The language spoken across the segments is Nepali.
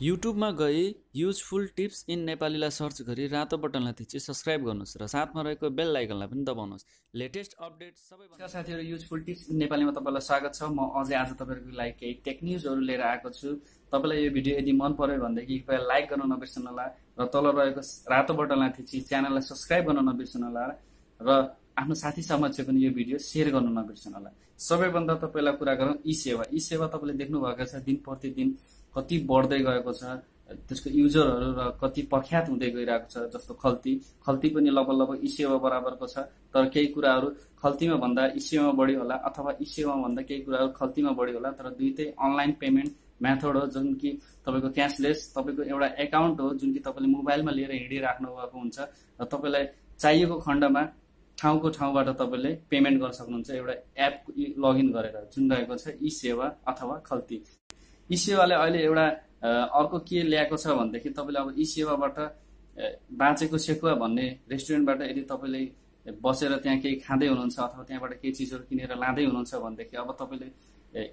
युट्युबमा गई युजफुल टिप्स इन नेपालीलाई सर्च गरी रातो बटनलाई थिची सब्सक्राइब गर्नुहोस् र साथमा रहेको बेल आइकनलाई पनि दबाउनुहोस्। लेटेस्ट अपडेट सबैभन्दा साथीहरू युजफुल टिप्स इन नेपालीमा तपाईँलाई स्वागत छ। म अझै आज तपाईँहरूको लागि केही टेक लिएर आएको छु। तपाईँलाई यो भिडियो यदि मन पर्यो भनेदेखि कृपया लाइक गर्न नबिर्सनुहोला र तल रहेको रातो बटनलाई थिची च्यानललाई सब्सक्राइब गर्न नबिर्सनुहोला र आफ्नो साथी समक्ष पनि यो भिडियो सेयर गर्न नबिर्सनुहोला सबैभन्दा तपाईँलाई कुरा गरौँ ई सेवा। ई सेवा तपाईँले देख्नु भएको छ दिन प्रतिदिन कति बढ्दै गएको छ त्यसको युजरहरू र कति प्रख्यात हुँदै गइरहेको छ जस्तो खल्ती। खल्ती पनि लगभग लगभग इसेवा बराबरको छ तर केही कुराहरू खल्तीमा भन्दा इसेवा बढी होला अथवा इसेवा भन्दा केही कुराहरू खल्तीमा बढी होला तर दुइटै अनलाइन पेमेन्ट मेथड हो जुन कि तपाईँको क्यासलेस तपाईँको एउटा एकाउन्ट हो जुन कि तपाईँले मोबाइलमा लिएर हिँडिराख्नु भएको हुन्छ र तपाईँलाई चाहिएको खण्डमा ठाउँको ठाउँबाट तपाईँले पेमेन्ट गर्न सक्नुहुन्छ एउटा एप लगइन गरेर जुन रहेको छ ई सेवा अथवा खल्ती। ई सेवाले अहिले एउटा अर्को के ल्याएको छ भनेदेखि तपाईँले अब ई सेवाबाट बाँचेको सेकुवा भन्ने रेस्टुरेन्टबाट यदि तपाईँले बसेर त्यहाँ केही खाँदै हुनुहुन्छ अथवा त्यहाँबाट केही चिजहरू किनेर लाँदै हुनुहुन्छ भनेदेखि अब तपाईँले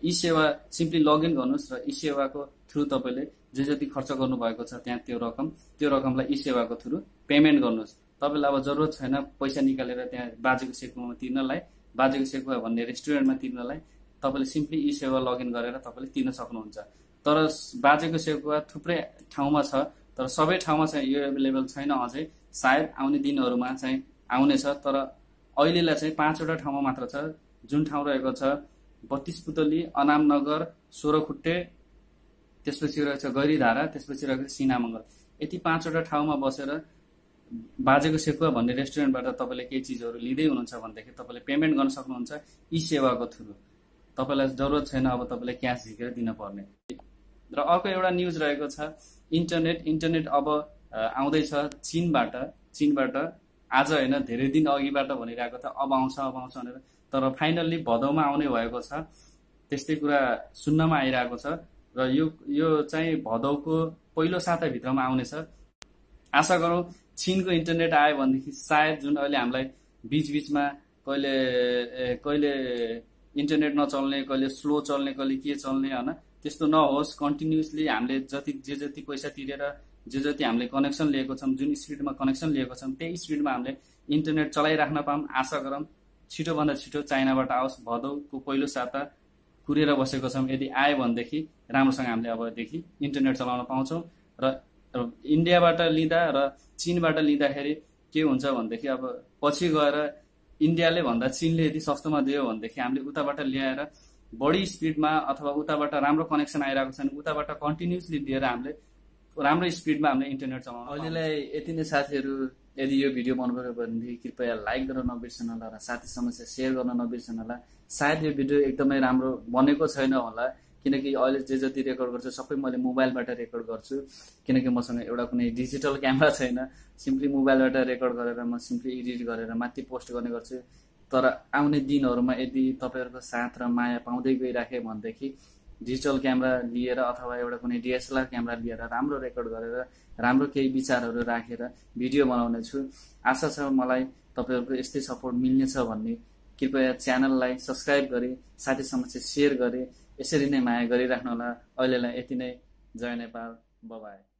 ई सेवा सिम्पली लगइन गर्नुहोस् र ई सेवाको थ्रु तपाईँले जे जति खर्च गर्नुभएको छ त्यहाँ त्यो रकम त्यो रकमलाई ई सेवाको थ्रु पेमेन्ट गर्नुहोस्। तपाईँलाई अब जरुरत छैन पैसा निकालेर त्यहाँ बाजेको सेकुवामा तिर्नलाई बाजेको सेकुवा भन्ने रेस्टुरेन्टमा तिर्नलाई तपाईँले सिम्पली ई सेवा लगइन गरेर तपाईँले तिर्न सक्नुहुन्छ। तर बाजेको सेवा थुप्रै ठाउँमा छ तर सबै ठाउँमा चाहिँ यो एभाइलेबल छैन अझै। सायद आउने दिनहरूमा चाहिँ आउनेछ तर अहिलेलाई चाहिँ पाँचवटा ठाउँमा मात्र छ। जुन ठाउँ रहेको छ बत्तिस पुतली अनामनगर सोह्रखुट्टे त्यसपछि रहेछ गैरीधारा त्यसपछि रहेको सिनामङ्गल यति पाँचवटा ठाउँमा बसेर बाजेको सेकुवा भन्ने रेस्टुरेन्टबाट तपाईँले केही चिजहरू लिँदै हुनुहुन्छ भनेदेखि तपाईँले पेमेन्ट गर्न सक्नुहुन्छ ई सेवाको थ्रु। तपाईँलाई जरुरत छैन अब तपाईँले क्यास झिकेर दिनुपर्ने। र अर्को एउटा न्युज रहेको छ इन्टरनेट इन्टरनेट अब आउँदैछ चिनबाट। चिनबाट आज होइन धेरै दिन अघिबाट भनिरहेको थियो अब आउँछ अब आउँछ भनेर। तर फाइनल्ली भदौमा आउने भएको छ त्यस्तै कुरा सुन्नमा आइरहेको छ। र यो यो चाहिँ भदौको पहिलो साताभित्रमा आउनेछ आशा गरौँ चिनको इन्टरनेट आयो भनेदेखि सायद जुन अहिले हामीलाई बिचबिचमा कहिले कहिले इन्टरनेट नचल्ने कहिले स्लो चल्ने कहिले के चल्ने होइन त्यस्तो नहोस् कन्टिन्युसली हामीले जति जे जति पैसा तिरेर जे जति हामीले कनेक्सन लिएको छौँ जुन स्पिडमा कनेक्सन लिएको छौँ त्यही स्पिडमा हामीले इन्टरनेट चलाइराख्न पाऊँ। आशा गरौँ छिटोभन्दा छिटो चाइनाबाट आओस् भदौको पहिलो साता कुरेर बसेको छौँ। यदि आयो भनेदेखि राम्रोसँग हामीले अबदेखि इन्टरनेट चलाउन पाउँछौँ। र इन्डियाबाट लिँदा र चिनबाट लिँदाखेरि के हुन्छ भनेदेखि अब पछि गएर इन्डियाले भन्दा चिनले यदि सस्तोमा दियो भनेदेखि हामीले उताबाट ल्याएर बढी स्पिडमा अथवा उताबाट राम्रो कनेक्सन आइरहेको छ भने उताबाट कन्टिन्युसली लिएर हामीले राम्रो स्पिडमा हामीले इन्टरनेट चलाउनु अहिलेलाई यति नै साथीहरू यदि यो भिडियो मनपऱ्यो भनेदेखि कृपया लाइक गर्न नबिर्सन होला र साथी समस्या सेयर गर्न नबिर्सन होला। सायद यो भिडियो एकदमै राम्रो बनेको छैन होला। किनकि अहिले जे जति रेकर्ड गर्छु सबै मैले मोबाइलबाट रेकर्ड गर्छु। किनकि मसँग एउटा कुनै डिजिटल क्यामेरा छैन। सिम्पली मोबाइलबाट रेकर्ड गरेर म सिम्पली एडिट गरेर माथि पोस्ट गर्ने गर्छु। तर आउने दिनहरूमा यदि तपाईँहरूको साथ र माया पाउँदै गइराखेँ भनेदेखि डिजिटल क्यामेरा लिएर अथवा एउटा कुनै डिएसएलआर क्यामेरा लिएर राम्रो रेकर्ड गरेर राम्रो केही विचारहरू राखेर भिडियो बनाउने छु आशा छ मलाई तपाईँहरूको यस्तै सपोर्ट मिल्नेछ भन्ने। कृपया च्यानललाई सब्सक्राइब गरे साथी समक्ष सेयर गरे। यसरी नै माया गरिराख्नु होला। अहिलेलाई यति नै। जय नेपाल। बबाई